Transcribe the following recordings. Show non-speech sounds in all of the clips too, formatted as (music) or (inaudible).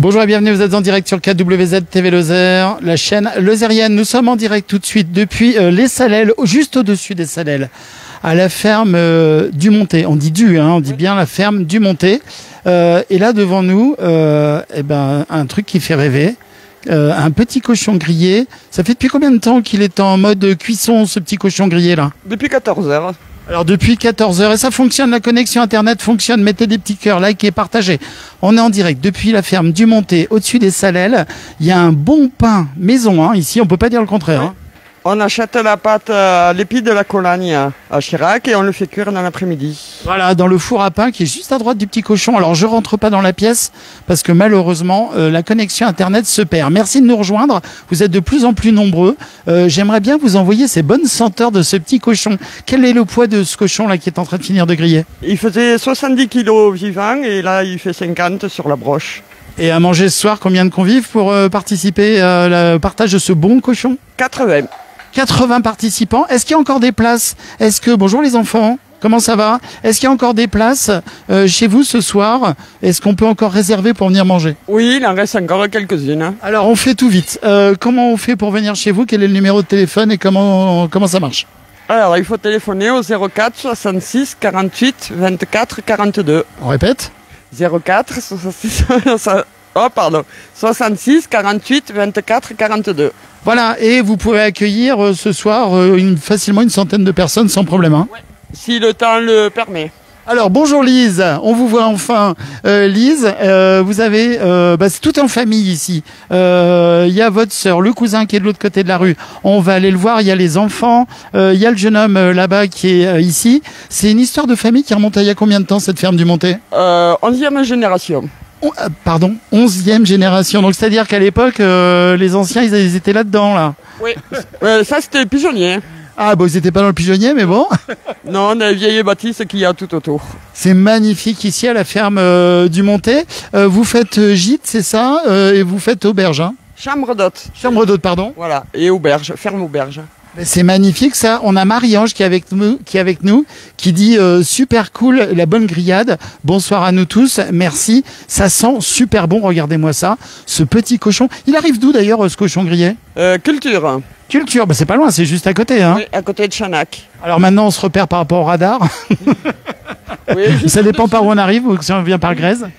Bonjour et bienvenue, vous êtes en direct sur KWZ TV Lozère, la chaîne Lozérienne. Nous sommes en direct tout de suite depuis euh, les Salelles, juste au-dessus des Salelles, à la ferme euh, du Monté. On dit du, hein, on dit bien la ferme du Monté. Euh, et là devant nous, eh ben, un truc qui fait rêver. Un petit cochon grillé. Ça fait depuis combien de temps qu'il est en mode cuisson, ce petit cochon grillé là? Depuis 14 heures. Alors depuis 14 heures et ça fonctionne, la connexion internet fonctionne, mettez des petits cœurs, likez, partagez. On est en direct depuis la ferme du Monté, au-dessus des Salelles. Il y a un bon pain maison, hein. ici on peut pas dire le contraire. hein. On achète la pâte à l'épi de la Colagne à Chirac et on le fait cuire dans l'après-midi. Voilà, dans le four à pain qui est juste à droite du petit cochon. Alors je rentre pas dans la pièce parce que malheureusement euh, la connexion internet se perd. Merci de nous rejoindre. Vous êtes de plus en plus nombreux. Euh, J'aimerais bien vous envoyer ces bonnes senteurs de ce petit cochon. Quel est le poids de ce cochon là qui est en train de finir de griller? Il faisait 70 kilos vivant et là il fait 50 sur la broche. Et à manger ce soir, combien de convives pour euh, participer au partage de ce bon cochon? 80. 80 participants. Est-ce qu'il y a encore des places Est-ce que bonjour les enfants Comment ça va Est-ce qu'il y a encore des places euh, chez vous ce soir Est-ce qu'on peut encore réserver pour venir manger Oui, il en reste encore quelques-unes. hein. Alors on fait tout vite. Euh, comment on fait pour venir chez vous Quel est le numéro de téléphone et comment comment ça marche Alors il faut téléphoner au 04 66 48 24 42. On répète 04 66... (laughs) Oh pardon. 66 48 24 42. Voilà, et vous pouvez accueillir euh, ce soir euh, une, facilement une centaine de personnes sans problème. hein. Si le temps le permet. Alors bonjour Lise, on vous voit enfin. Euh, Lise, euh, vous avez, euh, bah, c'est tout en famille ici. Euh, Il y a votre sœur, le cousin qui est de l'autre côté de la rue. On va aller le voir. Il y a les enfants. Euh, Il y a le jeune homme euh, là-bas qui est euh, ici. C'est une histoire de famille qui remonte à il y a combien de temps cette ferme du Monté Euh, 11e génération. On- euh, Pardon, onzième génération. Donc c'est-à-dire qu'à l'époque, euh, les anciens, ils, ils étaient là-dedans là. Oui. Euh, ça c'était pigeonnier. Ah bon, ils étaient pas dans le pigeonnier, mais bon. (laughs) Non, on a les vieilles bâtisses qu'il y a tout autour. C'est magnifique ici à la ferme euh, du Monté. Euh, vous faites gîte, c'est ça, euh, et vous faites auberge. Hein Chambre d'hôte. Chambre d'hôte, pardon. Voilà. Et auberge, ferme auberge. C'est magnifique ça. On a Marie-Ange qui est avec nous, qui est avec nous, qui dit euh, super cool, la bonne grillade. Bonsoir à nous tous, merci. Ça sent super bon. Regardez-moi ça, ce petit cochon. Il arrive d'où d'ailleurs euh, ce cochon grillé? Euh, culture. Culture, bah, c'est pas loin, c'est juste à côté. Hein. Oui, à côté de Chanac. Alors maintenant, on se repère par rapport au radar. (laughs) Oui, (laughs) ça dépend par où on arrive ou si on vient par Grèze. (laughs)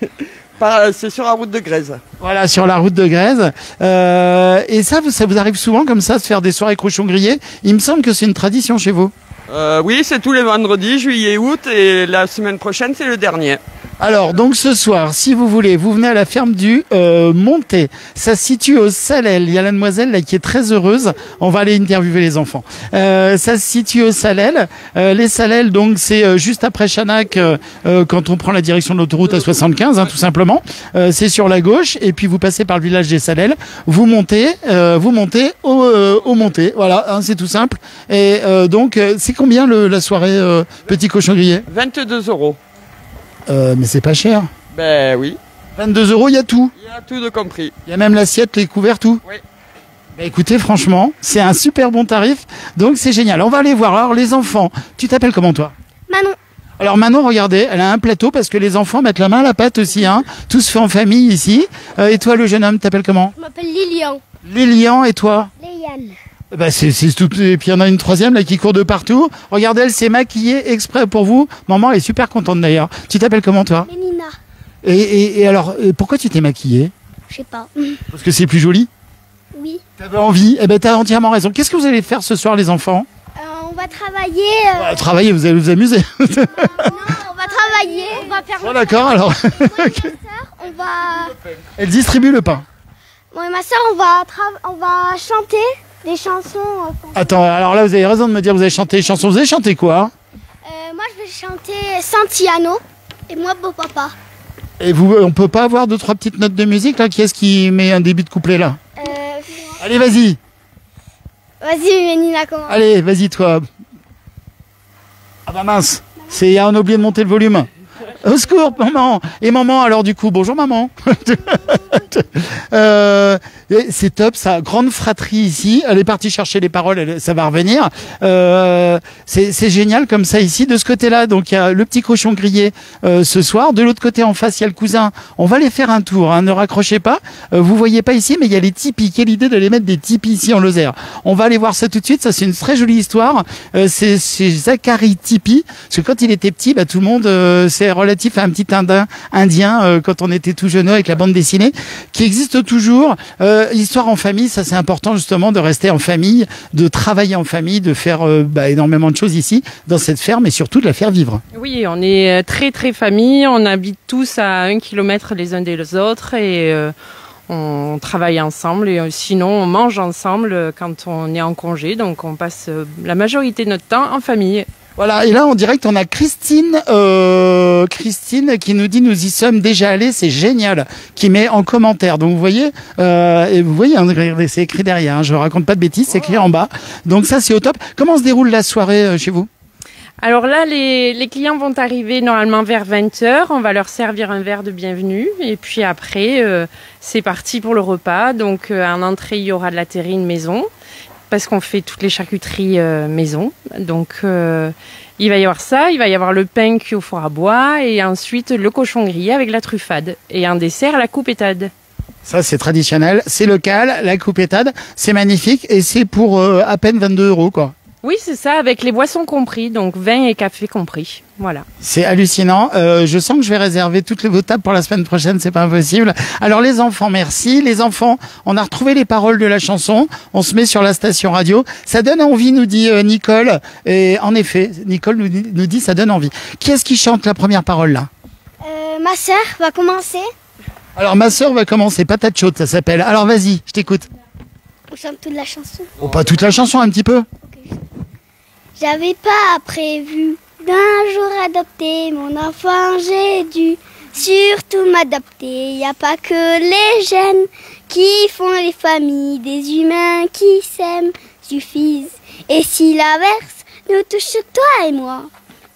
euh, c'est sur la route de Grèze. Voilà, sur la route de Grèze. Euh, et ça, ça vous arrive souvent comme ça de faire des soirées cochons grillés Il me semble que c'est une tradition chez vous. Euh, oui, c'est tous les vendredis, juillet, août, et la semaine prochaine, c'est le dernier. Alors, donc ce soir, si vous voulez, vous venez à la ferme du euh, Monté. Ça se situe au Salel. Il y a la demoiselle là qui est très heureuse. On va aller interviewer les enfants. Euh, ça se situe au Salel. Euh, les Salel, donc c'est euh, juste après Chanac, euh, euh, quand on prend la direction de l'autoroute à 75, hein, tout simplement. C'est sur la gauche, et puis vous passez par le village des Salel. Vous montez, vous montez au, au Monté. Voilà, hein, c'est tout simple. Et donc, c'est combien le, la soirée petit cochon grillé? 22 euros. Euh, Mais c'est pas cher. Ben oui, 22 euros, il y a tout. il y a tout de compris. Il y a même l'assiette, les couverts, tout. Oui. Bah écoutez, franchement, c'est un super bon tarif, donc c'est génial. On va aller voir. Alors les enfants, tu t'appelles comment toi? Manon, Alors Manon, regardez, elle a un plateau parce que les enfants mettent la main à la pâte aussi, hein. Tout se fait en famille ici. Euh, et toi, le jeune homme, t'appelles comment? Je m'appelle Lilian. Lilian et toi? Léane. Bah c'est c'est tout et puis il y en a une troisième là qui court de partout. Regardez, elle s'est maquillée exprès pour vous. Maman, elle est super contente d'ailleurs. Tu t'appelles comment toi Lénina. et, et, et alors, euh, pourquoi tu t'es maquillée Je sais pas. (laughs) Parce que c'est plus joli. Oui. T'avais envie Eh ben t'as entièrement raison. Qu'est-ce que vous allez faire ce soir les enfants Euh, on va travailler. euh, Bah, Travailler, vous allez vous amuser. (laughs) non, on va travailler. On va faire. Bon d'accord alors. Moi et ma (laughs) sœur, on va. Elle distribue le pain. Moi et ma sœur, on va tra- on va chanter des chansons. euh, Attends, alors là vous avez raison de me dire vous allez chanter les chansons. Vous allez chanter quoi Euh, moi, je vais chanter Santiano et moi Beau Papa. Et vous, on peut pas avoir deux trois petites notes de musique là? Qui est-ce qui met un début de couplet là? Euh, Allez vas-y, Vas-y, Lénina, comment allez vas-y toi. Ah bah mince, c'est on a oublié de monter le volume. Au secours maman. Et maman alors du coup? Bonjour maman. (laughs) (laughs) Euh, c'est top, ça. Grande fratrie ici. Elle est partie chercher les paroles, elle- ça va revenir. Euh, c'est génial comme ça ici. De ce côté-là, donc il y a le petit cochon grillé euh, ce soir. De l'autre côté, en face, il y a le cousin. On va les faire un tour. Hein, ne raccrochez pas. Euh, vous voyez pas ici, mais il y a les tipis. Quelle idée de les mettre des tipis ici en Lozère. On va aller voir ça tout de suite. Ça, c'est une très jolie histoire. Euh, c'est Zachary Tipi. Parce que quand il était petit, bah, tout le monde, euh, c'est relatif à un petit indien, indien quand on était tout jeune avec la bande dessinée, qui existe toujours. Euh, histoire en famille, ça c'est important justement de rester en famille, de travailler en famille, de faire euh, bah, énormément de choses ici dans cette ferme et surtout de la faire vivre. Oui, on est euh, très très famille, on habite tous à un kilomètre les uns des autres et euh, on travaille ensemble et sinon on mange ensemble quand on est en congé, donc on passe la majorité de notre temps en famille. Voilà, et là en direct on a Christine, euh, Christine qui nous dit nous y sommes déjà allés, c'est génial, qui met en commentaire. Donc vous voyez, euh, et vous voyez, hein, c'est écrit derrière. Hein, je raconte pas de bêtises, c'est écrit en bas. Donc ça c'est au top. Comment se déroule la soirée euh, chez vous? Alors là, les, les clients vont arriver normalement vers 20h, on va leur servir un verre de bienvenue et puis après euh, c'est parti pour le repas. Donc euh, en entrée, il y aura de la terrine maison parce qu'on fait toutes les charcuteries euh, maison. Donc euh, il va y avoir ça, il va y avoir le pain cuit au four à bois et ensuite le cochon grillé avec la truffade et un dessert la coupétade. Ça c'est traditionnel, c'est local, la coupétade, c'est magnifique et c'est pour euh, à peine 22 euros quoi. Oui, c'est ça, avec les boissons compris, donc vin et café compris. Voilà. C'est hallucinant. Euh, je sens que je vais réserver toutes les vos tables pour la semaine prochaine. C'est pas impossible. Alors les enfants, merci. Les enfants, on a retrouvé les paroles de la chanson. On se met sur la station radio. Ça donne envie, nous dit euh, Nicole. Et en effet, Nicole nous, dit- nous dit ça donne envie. Qui est-ce qui chante la première parole là? Euh, ma sœur va commencer. Alors ma sœur va commencer. Patate chaude, ça s'appelle. Alors vas-y, je t'écoute. On chante toute la chanson. Oh, pas toute la chanson, un petit peu. J'avais pas prévu d'un jour adopter mon enfant, j'ai dû surtout m'adapter. Y a pas que les gènes qui font les familles, des humains qui s'aiment suffisent. Et si l'averse nous touche toi et moi,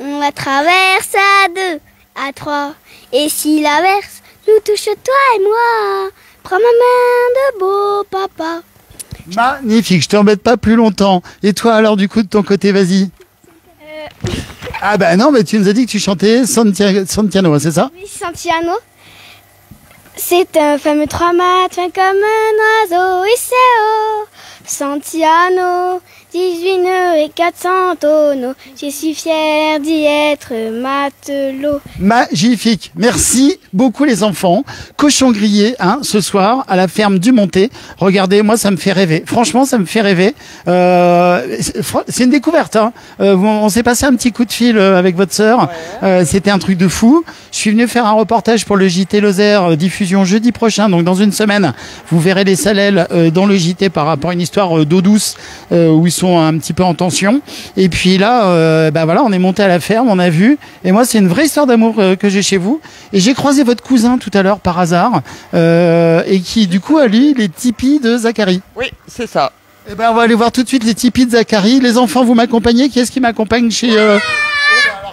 on la traverse à deux, à trois. Et si l'averse nous touche toi et moi, prends ma main de beau papa. Magnifique. Je t'embête pas plus longtemps. Et toi alors du coup de ton côté, vas-y. Ah bah non, mais tu nous as dit que tu chantais Santia- Santiano, c'est ça? Oui, Santiano. C'est un fameux trois mâts, comme un oiseau, et c'est haut. Santiano, 18 nœuds et 400 tonneaux. Je suis fier d'y être matelot. Magnifique. Merci beaucoup les enfants. Cochon grillé, hein, ce soir à la ferme du Monté. Regardez, moi ça me fait rêver. Franchement, ça me fait rêver. Euh, c'est une découverte. Hein. Euh, on s'est passé un petit coup de fil euh, avec votre sœur. Euh, C'était un truc de fou. Je suis venu faire un reportage pour le JT Lozère, euh, diffusion jeudi prochain, donc dans une semaine. Vous verrez les salelles euh, dans le JT par rapport à une histoire d'eau douce où ils sont un petit peu en tension. Et puis là, euh, bah voilà, on est monté à la ferme, on a vu. Et moi, c'est une vraie histoire d'amour euh, que j'ai chez vous. Et j'ai croisé votre cousin tout à l'heure par hasard, euh, et qui du coup a lu les tipis de Zachary. Oui, c'est ça. Eh ben, on va aller voir tout de suite les tipis de Zachary. Les enfants, vous m'accompagnez? Qui est-ce qui m'accompagne chez euh,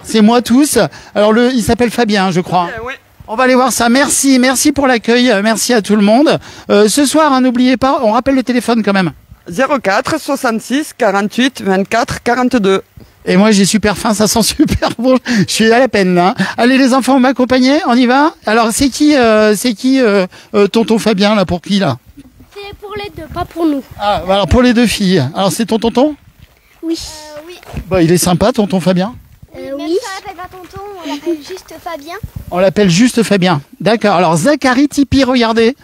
C'est moi tous. Alors le, il s'appelle Fabien, je crois. On va aller voir ça. Merci, merci pour l'accueil. Merci à tout le monde. Euh, ce soir, hein, n'oubliez pas, on rappelle le téléphone quand même. 04 66 48 24 42. Et moi, j'ai super faim, ça sent (laughs) super bon. Je suis à la peine là. Allez, les enfants, vous m'accompagnez On y va? Alors, c'est qui, euh, c'est qui, euh, euh, tonton Fabien là Pour qui là? C'est pour les deux, pas pour nous. Ah, bah alors pour les deux filles. Alors, c'est ton tonton? Oui. oui. Bah, il est sympa, tonton Fabien. Euh, oui. on l'appelle pas tonton, on l'appelle juste Fabien. On l'appelle juste Fabien. D'accord. Alors Zachary Tipi, regardez.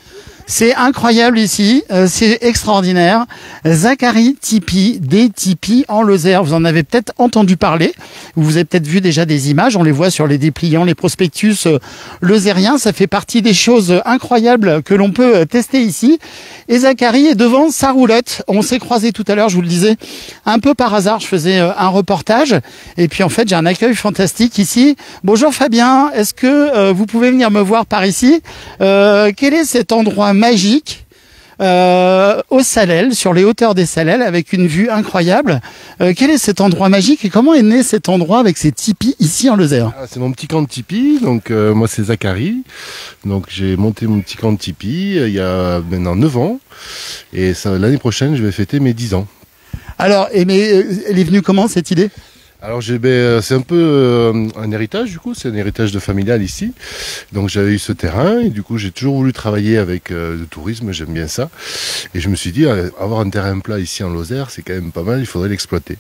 C'est incroyable ici, euh, c'est extraordinaire. Zachary Tipi, des Tipi en Lozère. Vous en avez peut-être entendu parler. Vous avez peut-être vu déjà des images. On les voit sur les dépliants, les prospectus euh, lozériens. Ça fait partie des choses incroyables que l'on peut euh, tester ici. Et Zachary est devant sa roulotte. On s'est croisés tout à l'heure, je vous le disais, un peu par hasard. Je faisais euh, un reportage. Et puis en fait, j'ai un accueil fantastique ici. Bonjour Fabien, est-ce que vous pouvez venir me voir par ici? Quel est cet endroit magique euh, au Salel, sur les hauteurs des Salelles, avec une vue incroyable. Euh, quel est cet endroit magique et comment est né cet endroit avec ces tipis ici en Lozère? Ah, c'est mon petit camp de tipi. Donc euh, moi c'est Zachary. Donc j'ai monté mon petit camp de tipi il y a maintenant 9 ans. Et l'année prochaine je vais fêter mes 10 ans. Alors, et mais, elle est venue comment cette idée? Alors ben, euh, c'est un peu euh, un héritage du coup, c'est un héritage de familial ici. Donc j'avais eu ce terrain et du coup j'ai toujours voulu travailler avec euh, le tourisme, j'aime bien ça. Et je me suis dit, euh, avoir un terrain plat ici en Lozère, c'est quand même pas mal, il faudrait l'exploiter.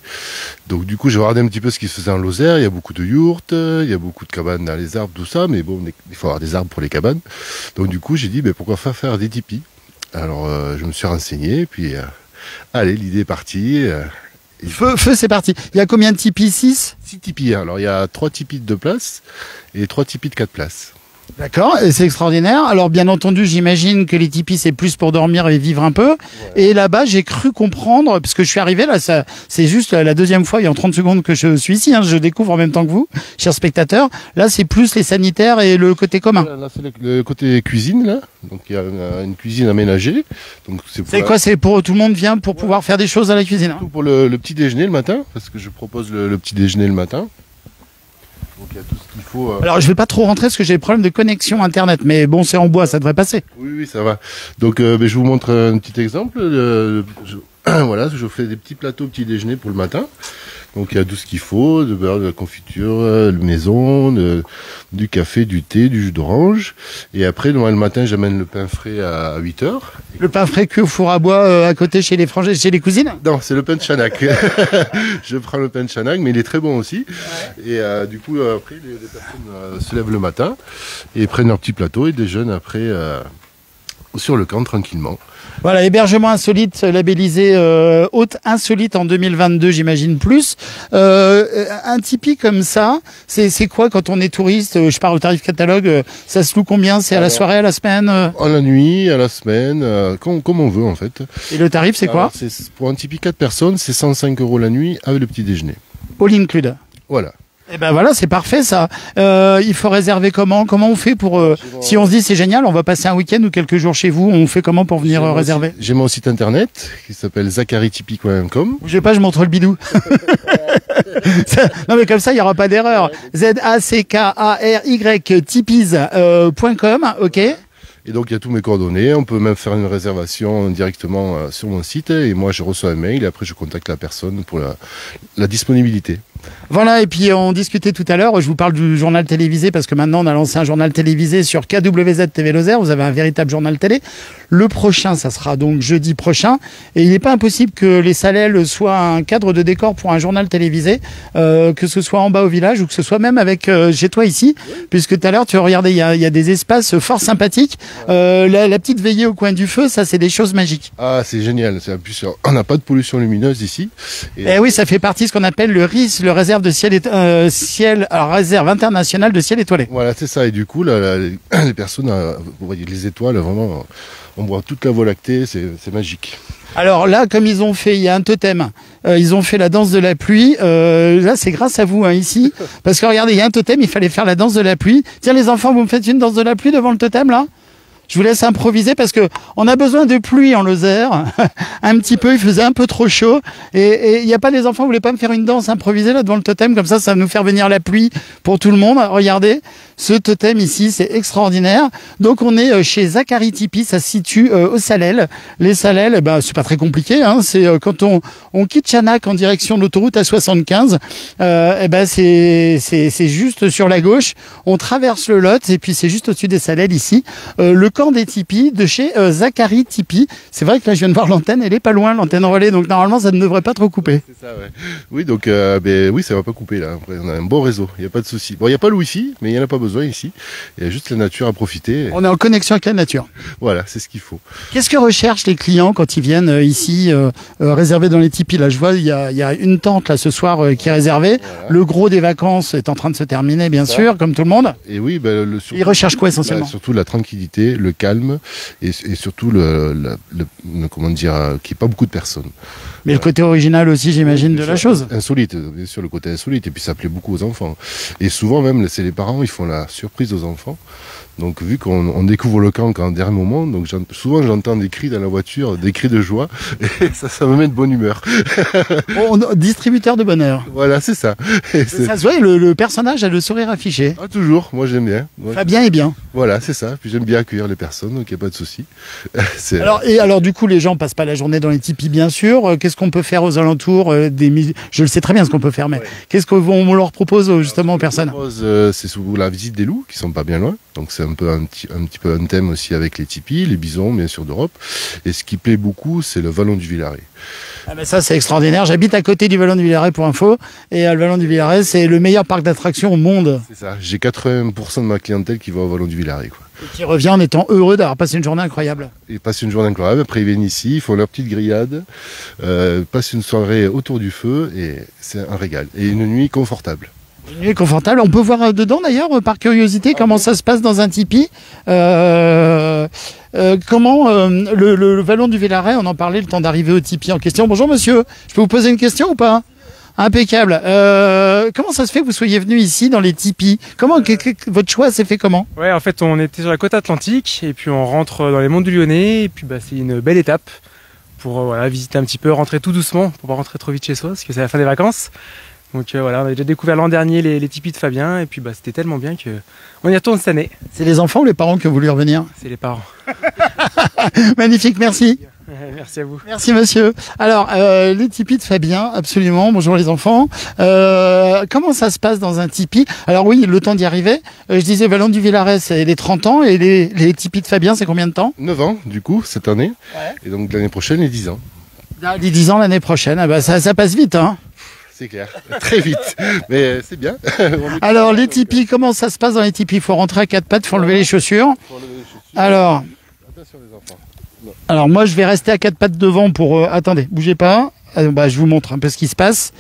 Donc du coup j'ai regardé un petit peu ce qui se faisait en Lozère, il y a beaucoup de yourtes, euh, il y a beaucoup de cabanes dans les arbres, tout ça, mais bon, il faut avoir des arbres pour les cabanes. Donc du coup j'ai dit, ben, pourquoi pas faire des tipis Alors je me suis renseigné, puis allez, l'idée est partie. Feu, feu, c'est parti. Il y a combien de tipis 6 Six tipis. hein. Alors il y a trois tipis de deux places et trois tipis de quatre places. D'accord, c'est extraordinaire. Alors bien entendu, j'imagine que les tipis c'est plus pour dormir et vivre un peu. Et là-bas, j'ai cru comprendre, parce que je suis arrivé là, ça, c'est juste la deuxième fois, il y a en 30 secondes que je suis ici, hein, je découvre en même temps que vous, chers spectateurs. Là, c'est plus les sanitaires et le côté commun. Là, là, c'est le, le côté cuisine là. Donc il y a une, cuisine aménagée. Donc c'est quoi C'est pour tout le monde vient pour pouvoir faire des choses à la cuisine. hein tout pour le, le petit déjeuner le matin parce que je propose le, le petit déjeuner le matin. Donc il y a tout ce qu'il faut. euh, Alors, je vais pas trop rentrer parce que j'ai des problèmes de connexion internet, mais bon, c'est en bois, ça devrait passer. Oui, oui, ça va. Donc, euh, ben, je vous montre un petit exemple. Le- je- (clears throat) voilà, je fais des petits plateaux petit déjeuner pour le matin. Donc, il y a tout ce qu'il faut, de beurre, de la confiture, de maison, de- du café, du thé, du jus d'orange. Et après, le matin, j'amène le pain frais à 8 heures. Le pain frais cuit au four à bois euh, à côté chez les frangins, chez les cousines? Non, c'est le pain de Chanac. (laughs) je prends le pain de Chanac, mais il est très bon aussi. Et euh, du coup, euh, après, les, les personnes se lèvent le matin et prennent leur petit plateau et déjeunent après sur le camp tranquillement. Voilà, hébergement insolite labellisé euh, haute insolite en 2022, j'imagine plus. Euh, un Tipeee comme ça, c'est quoi quand on est touriste euh, Je parle au tarif catalogue, euh, ça se loue combien? C'est à la soirée, à la semaine euh? À la nuit, à la semaine, euh, comme, comme on veut en fait. Et le tarif, c'est quoi? Pour un Tipeee 4 personnes, c'est 105 euros la nuit avec le petit déjeuner. All include. Voilà. Et ben voilà, c'est parfait ça. Euh, il faut réserver comment? Comment on fait pour euh, si on se dit c'est génial, on va passer un week-end ou quelques jours chez vous, on fait comment pour venir euh, réserver? J'ai mon site internet qui s'appelle zacharytipeee.com. Bougez pas, je montre le bidou. (laughs) Ça- non mais comme ça, il y aura pas d'erreur. Z A C K A R Y tipees.com, ok? Et donc il y a tous mes coordonnées. On peut même faire une réservation directement euh, sur mon site. Et moi je reçois un mail et après je contacte la personne pour la, la disponibilité. Voilà, et puis on discutait tout à l'heure, je vous parle du journal télévisé parce que maintenant on a lancé un journal télévisé sur KWZ TV Lozère, vous avez un véritable journal télé. Le prochain, ça sera donc jeudi prochain, et il n'est pas impossible que les Salelles soient un cadre de décor pour un journal télévisé, euh, que ce soit en bas au village ou que ce soit même avec euh, chez toi ici, puisque tout à l'heure tu regardais, il y a, il y a des espaces fort sympathiques, Euh, la, la petite veillée au coin du feu, ça c'est des choses magiques. Ah c'est génial. On n'a pas de pollution lumineuse ici. Et- Eh oui, ça fait partie de ce qu'on appelle le RIS, le réserve de ciel, euh, ciel, alors réserve internationale de ciel étoilé. Voilà, c'est ça. Et du coup, là, là, (clears throat) les, personnes, euh, vous voyez les étoiles, vraiment, on voit toute la Voie lactée, c'est c'est magique. Alors là, comme ils ont fait, il y a un totem. Euh, ils ont fait la danse de la pluie. Euh, là, c'est grâce à vous hein, ici, (laughs) parce que regardez, il y a un totem. Il fallait faire la danse de la pluie. Tiens, les enfants, vous me faites une danse de la pluie devant le totem là? Je vous laisse improviser parce que on a besoin de pluie en Lozère. (laughs) un petit peu, il faisait un peu trop chaud. Et il n'y a pas des enfants, vous voulez pas me faire une danse improvisée là devant le totem comme ça, ça va nous faire venir la pluie pour tout le monde. Regardez, ce totem ici, c'est extraordinaire. Donc on est euh, chez Zachary Tipeee, ça se situe euh, au Salel. Les Salelles, eh ben c'est pas très compliqué. Hein. C'est euh, quand on, quitte Chanac en direction de l'autoroute à 75. Euh, eh ben c'est juste sur la gauche. On traverse le Lot et puis c'est juste au-dessus des Salelles ici. Euh, camp des tipis de chez euh, Zachary Tipeee. C'est vrai que là je viens de voir l'antenne, elle est pas loin l'antenne relais, donc normalement ça ne devrait pas trop couper. C'est ça, ouais. Oui, donc, euh, ben, oui, ça va pas couper là. Après, on a un bon réseau, il n'y a pas de souci. Bon, il n'y a pas le wifi, mais il n'y en a pas besoin ici. Il y a juste la nature à profiter. On est en connexion avec la nature. Voilà, c'est ce qu'il faut. Qu'est-ce que recherchent les clients quand ils viennent euh, ici euh, euh, réserver dans les tipis? Là, je vois, il y a, il y a une tente là ce soir qui est réservée. Voilà. Le gros des vacances est en train de se terminer, bien Ça. sûr, comme tout le monde. Et oui, ben, le, Ils recherchent quoi essentiellement? Bah, Surtout la tranquillité, le calme et, et surtout le, le, le- le- comment dire, euh, qu'il n'y ait pas beaucoup de personnes. Mais le côté original aussi, j'imagine, de la chose. Insolite, bien sûr, le côté insolite. Et puis ça plaît beaucoup aux enfants. Et souvent même, c'est les parents, ils font la surprise aux enfants. Donc vu qu'on on découvre le camp qu'en dernier moment, donc souvent j'entends des cris dans la voiture, des cris de joie, (laughs) et ça, ça me met de bonne humeur. (laughs) On- distributeur de bonheur. voilà, c'est ça. (laughs) Et Ça se voit, le, le personnage a le sourire affiché. Ah, toujours, moi j'aime bien. Moi, Fabien est bien. Voilà, c'est ça. Puis j'aime bien accueillir les personnes, donc il n'y a pas de souci. C'est- Alors, et alors, du coup, les gens passent pas la journée dans les tipis, bien sûr. Euh, Qu'est-ce qu'on peut faire aux alentours euh, des Je le sais très bien ce qu'on peut faire, mais qu'est-ce qu'on on leur propose euh, justement aux personnes? euh, c'est sous la visite des loups qui sont pas bien loin. Donc c'est un peu un petit, un petit peu un thème aussi avec les tipis, les bisons bien sûr d'Europe. Et ce qui plaît beaucoup, c'est le vallon du Villaret. ah ben Ça, c'est extraordinaire. J'habite à côté du Vallon du Villaret pour info. Et euh, le Vallon du Villaret, c'est le meilleur parc d'attractions au monde. C'est ça. J'ai 80% de ma clientèle qui va au vallon du Villaret. Quoi. Et qui revient en étant heureux d'avoir passé une journée incroyable. Ils passent une journée incroyable. Après ils viennent ici, ils font leur petite grillade, euh, passent une soirée autour du feu et c'est un régal. Et une nuit confortable. Une nuit confortable. On peut voir euh, dedans d'ailleurs, euh, par curiosité, comment ça se passe dans un tipi. Euh, comment le, le- Vallon du Villaret, on en parlait le temps d'arriver au tipi en question. Bonjour monsieur, je peux vous poser une question ou pas? Impeccable. Comment ça se fait que vous soyez venu ici dans les tipis? Comment votre choix s'est fait comment? Ouais, en fait, on était sur la côte atlantique et puis on rentre dans les monts du Lyonnais et puis bah, c'est une belle étape pour visiter un petit peu, rentrer tout doucement pour pas rentrer trop vite chez soi parce que c'est la fin des vacances. Donc euh, voilà, on a déjà découvert l'an dernier les, les tipis de Fabien et puis bah, c'était tellement bien que on y retourne cette année. C'est les enfants ou les parents qui ont voulu revenir? C'est les parents. (laughs) Magnifique, merci. (laughs) Merci à vous. Merci monsieur. Alors, euh, les tipis de Fabien, absolument. Bonjour les enfants. Euh, comment ça se passe dans un tipi? Alors oui, le temps d'y arriver. Euh, je disais Vallon du Villaret, c'est les 30 ans. Et les, les tipis de Fabien, c'est combien de temps? 9 ans du coup cette année. Ouais. Et donc l'année prochaine les 10 ans. Ah, Les 10 ans l'année prochaine. Ah bah, ça, ça passe vite. Hein C'est clair. (laughs) Très vite. Mais euh, c'est bien. (laughs) Alors, les tipis, comment ça se passe dans les tipis? Il faut rentrer à quatre pattes, il faut enlever les chaussures. Alors, Attention les enfants. alors moi, je vais rester à quatre pattes devant pour... euh, attendez, bougez pas. Ah, bah, je vous montre un peu ce qui se passe.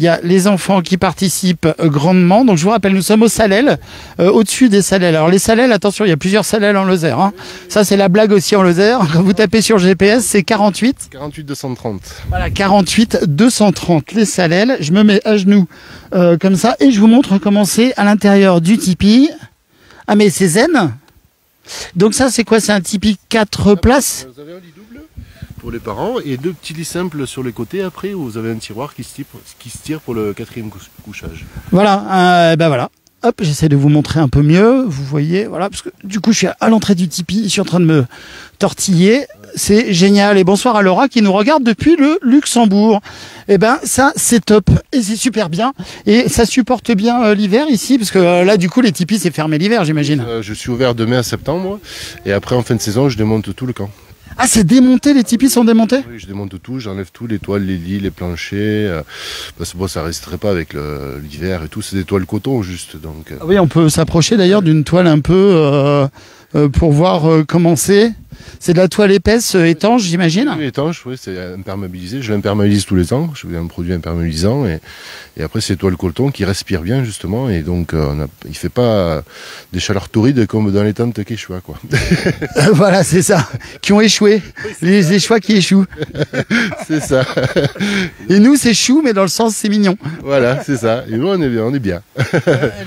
Il y a les enfants qui participent euh, grandement. Donc je vous rappelle, nous sommes au Salel, euh, au-dessus des Salelles. Alors les Salelles, attention, il y a plusieurs Salelles en Lozère. hein. Ça c'est la blague aussi en Lozère. Quand vous tapez sur GPS, c'est 48. 48 230. Voilà, 48 230 les Salelles. Je me mets à genoux euh, comme ça et je vous montre comment c'est à l'intérieur du tipi. Ah mais c'est zen. Donc ça c'est quoi? C'est un tipi 4 places Vous avez un lit double pour les parents et deux petits lits simples sur les côtés après où vous avez un tiroir qui se tire, qui se tire pour le quatrième cou- couchage. Voilà, euh, ben voilà. Hop, j'essaie de vous montrer un peu mieux. Vous voyez, voilà, parce que du coup, je suis à l'entrée du Tipeee, je suis en train de me tortiller. C'est génial. Et bonsoir à Laura qui nous regarde depuis le Luxembourg. Eh ben, ça, c'est top. Et c'est super bien. Et ça supporte bien euh, l'hiver ici, parce que euh, là, du coup, les tipis, c'est fermé l'hiver, j'imagine. Euh, je suis ouvert de mai à septembre et après en fin de saison je démonte tout le camp. Ah, c'est démonté, les tipis sont démontés Oui, je démonte tout, j'enlève tout, les toiles, les lits, les planchers. euh, parce que bon, ça resterait pas avec l'hiver et tout, c'est des toiles coton juste. Donc, euh, Ah Oui, on peut s'approcher d'ailleurs d'une toile un peu euh, pour voir euh, comment c'est. C'est de la toile épaisse, euh, étanche, j'imagine. oui, étanche, oui, c'est imperméabilisé. Je l'imperméabilise tous les ans. Je fais un produit imperméabilisant et, et après c'est toile coton qui respire bien justement et donc euh, on a, il fait pas des chaleurs torrides comme dans les tentes Quechua quoi. (laughs) voilà, c'est ça. Qui ont échoué. Les échois qui échouent. (laughs) c'est ça. Et nous, c'est chou, mais dans le sens, c'est mignon. voilà, c'est ça. Et nous on est bien, on est bien.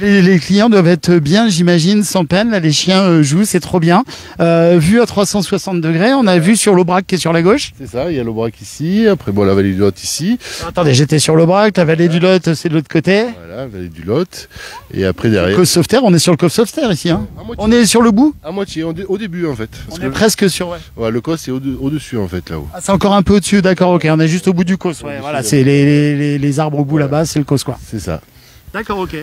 Les, les clients doivent être bien, j'imagine, sans peine. Là, les chiens euh, jouent, c'est trop bien. Euh, vu à 360 degrés, on a vu sur l'Aubrac qui est sur la gauche. C'est ça. Il y a l'Aubrac ici. Après bon la vallée du Lot ici. Attendez, j'étais sur l'Aubrac, la vallée du Lot, c'est de l'autre côté. Voilà, vallée du Lot. Et après derrière. Cause Sauveterre, on est sur le Cove Sauveterre ici. Hein. On est sur le bout À moitié, au dé- au début en fait. Parce On que est presque sur... Ouais. ouais, le cos c'est au- au-dessus en fait là-haut. Ah, c'est encore un peu au-dessus, d'accord, ok. On est juste au bout du cos. Ouais, voilà, c'est les, les, les, les arbres au bout là-bas, c'est le cos, quoi. C'est ça. D'accord, ok.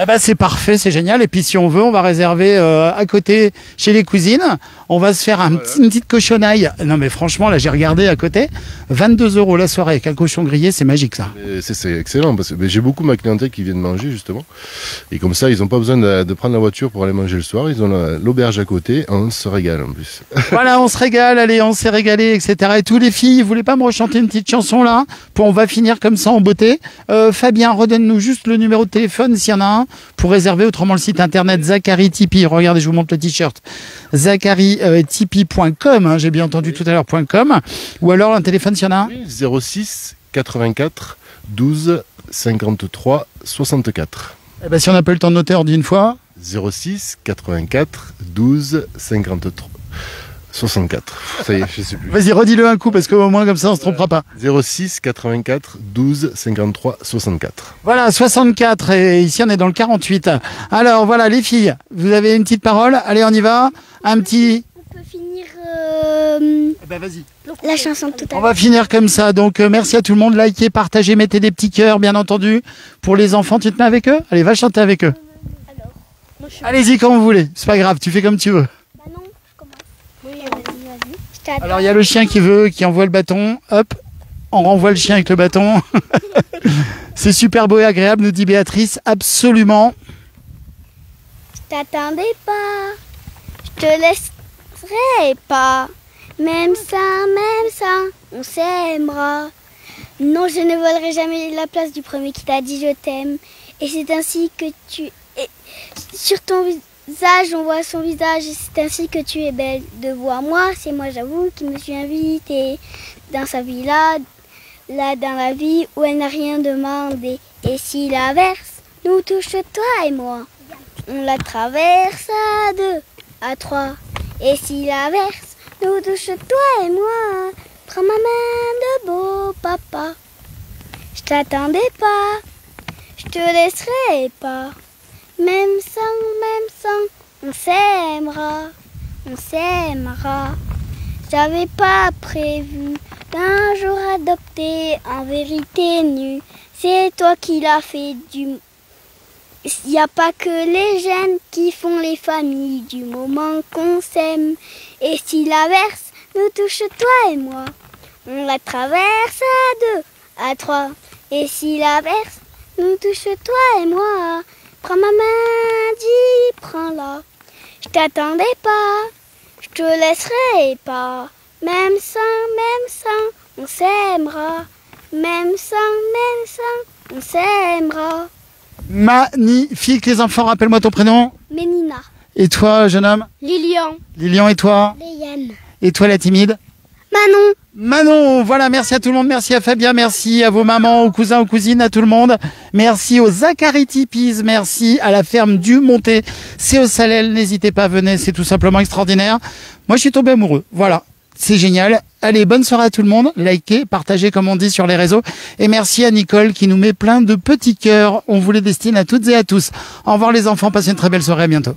Eh ben, c'est parfait, c'est génial. Et puis si on veut, on va réserver euh, à côté chez les cousines. On va se faire un petit- une petite cochonaille. Non mais franchement, là j'ai regardé à côté. 22 euros la soirée avec un cochon grillé, c'est magique ça. C'est excellent parce que mais j'ai beaucoup de ma clientèle qui viennent manger justement. Et comme ça, ils n'ont pas besoin de, de prendre la voiture pour aller manger le soir. Ils ont la- l'auberge à côté. On se régale en plus. (laughs) voilà, on se régale, allez, on s'est régalé, etc. Et tous les filles, vous voulez pas me rechanter une petite chanson là? Pour on va finir comme ça en beauté. Euh, Fabien, redonne-nous juste le numéro de téléphone s'il y en a un. Pour réserver. Autrement, le site internet Zachary Tipeee. Regardez, je vous montre le t-shirt. ZacharyTipeee.com. Hein, J'ai bien entendu tout à l'heure .com. Ou alors un téléphone s'il y en a un. Oui, 06 84 12 53 64. Eh ben, si on n'a pas le temps de noter, on dit une fois. 06 84 12 53 64. Ça y est, je sais plus. Vas-y, redis-le un coup parce qu'au moins comme ça on se trompera pas. 06 84 12 53 64. Voilà, 64 et ici on est dans le 48. Alors voilà les filles, vous avez une petite parole? Allez, on y va. Un petit. On peut finir euh, Eh ben vas-y. la chanson tout à On l'heure. va finir comme ça. Donc euh, merci à tout le monde. Likez, partagez, mettez des petits cœurs, bien entendu. Pour les enfants, tu te mets avec eux? Allez, va chanter avec eux. Allez-y quand vous voulez. C'est pas grave, tu fais comme tu veux. Bah non, je commence. Oui, vas-y, Alors il y a le chien qui veut, qui envoie le bâton. Hop, on renvoie le chien avec le bâton. (laughs) C'est super beau et agréable, nous dit Béatrice. Absolument. Je t'attendais pas, je te laisserai pas. Même ça, même ça, on s'aimera. Non, je ne volerai jamais la place du premier qui t'a dit je t'aime. Et c'est ainsi que tu es. Sur ton visage, on voit son visage. Et c'est ainsi que tu es belle de voir moi. C'est moi, j'avoue, qui me suis invitée dans sa villa, là dans la vie où elle n'a rien demandé. Et si l'averse nous touche, toi et moi. On la traverse à deux, à trois. Et si l'averse nous touche, toi et moi, prends ma main de beau papa. Je t'attendais pas, je te laisserai pas. Même sans, on s'aimera, on s'aimera. J'avais pas prévu d'un jour adopter en vérité nue. C'est toi qui l'as fait du il a pas que les jeunes qui font les familles du moment qu'on s'aime. Et si l'averse nous touche, toi et moi, on la traverse à deux, à trois. Et si l'averse nous touche, toi et moi, prends ma main, dis, prends-la. Je t'attendais pas, je te laisserai pas. Même sans, même sans, on s'aimera. Même sans, même sans, on s'aimera. Magnifique les enfants, rappelle-moi ton prénom. Ménina. Et toi, jeune homme? Lilian. Lilian et toi? Léane. Et toi la timide? Manon. Manon, voilà, merci à tout le monde, merci à Fabien, merci à vos mamans, aux cousins, aux cousines, à tout le monde. Merci aux Zachary Tipis, merci à la ferme du Monté. C'est au Salel, n'hésitez pas, venez, c'est tout simplement extraordinaire. Moi, je suis tombé amoureux, voilà. C'est génial. Allez, bonne soirée à tout le monde. Likez, partagez comme on dit sur les réseaux. Et merci à Nicole qui nous met plein de petits cœurs. On vous les destine à toutes et à tous. Au revoir les enfants, passez une très belle soirée, à bientôt.